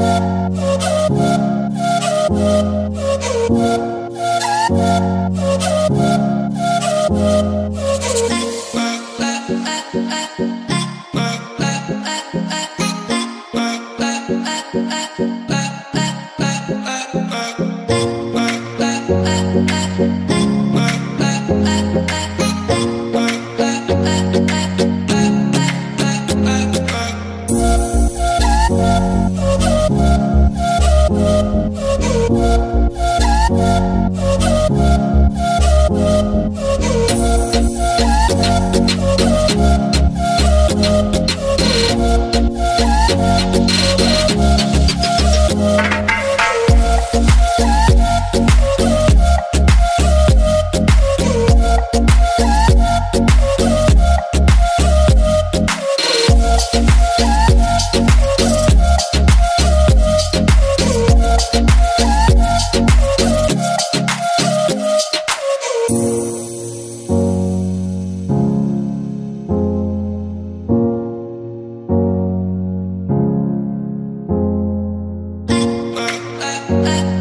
uh, I